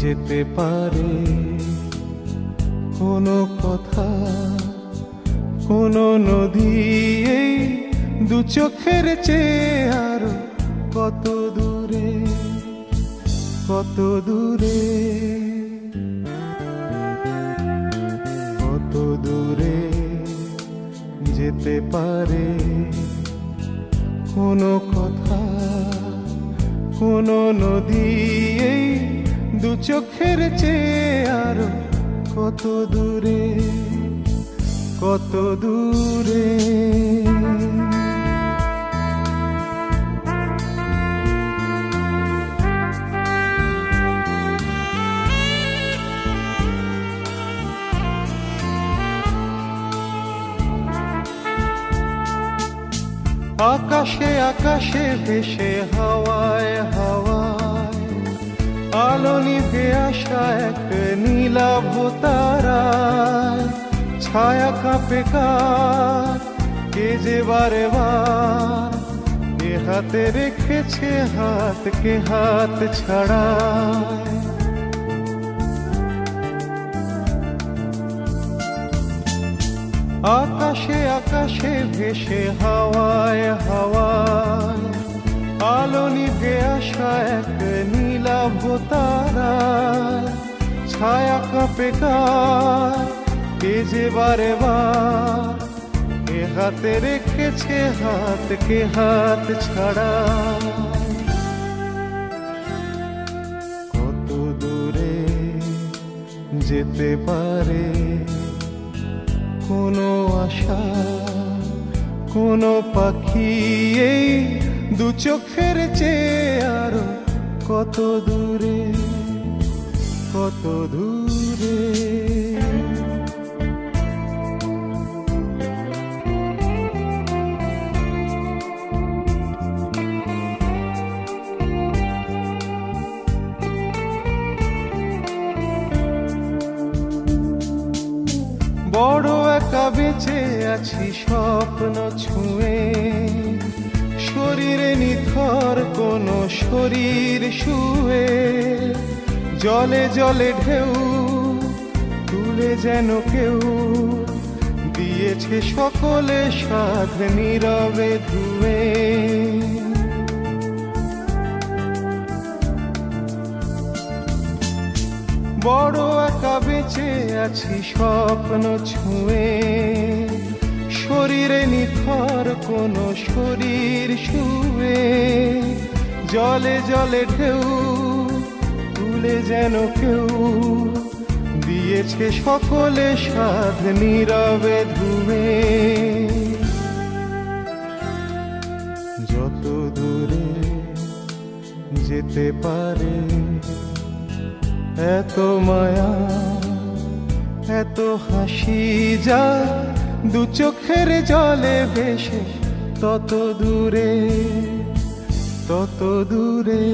যেতে পারে। কোনো কথা, কোনো নদী, এই দু চোখের চেয়ে আরও কত দূরে কত দূরে কত দূরে যেতে পারে। কোনো কথা কোনো নদী এই দু চোখের চেয়ে আর কত দূরে কত দূরে। আকাশে আকাশে ভেসে হাওয়ায় হাওয়ায়, আলো নিভে আসা এক নীলাভ তারায়, ছায়া কাঁপে কার, কে যে বারে বার এ হাতে রেখেছে হাত, কে হাত ছাড়ায়। আকাশে ভেসে হাওয়ায় হাওয়ায়, আলো নিভে আসা এক নীলাভ তারায় ছায়া কাঁপে কে বার। এ হাতে রেখেছে হাত, কে হাত ছাড়া। কত দূরে যেতে পারে কোনো আশা? কোনো পাখি এই দু চোখের চেয়ে আরও কত দূরে কত দূরে। একা বেঁচে আছি স্বপ্ন ছুঁয়ে। শরীরে নিথর কোন শরীর শুয়ে। জলে জলে ঢেউ তুলে যেন কেউ দিয়েছে সকলে সাধ নীরবে ধুয়ে। বড় বেঁচে আছি স্বপ্ন ছুঁয়ে। শরীরে নিথর কোন শরীর শুয়ে। জলে জলে ঢেউ তুলে যেন কেউ দিয়েছে সকলে সাধ নীরবে ধুয়ে। যত দূরে যেতে পারে, এত মায়া এত হাসি যা দু চোখের জলে ভেসে তত দূরে তত দূরে।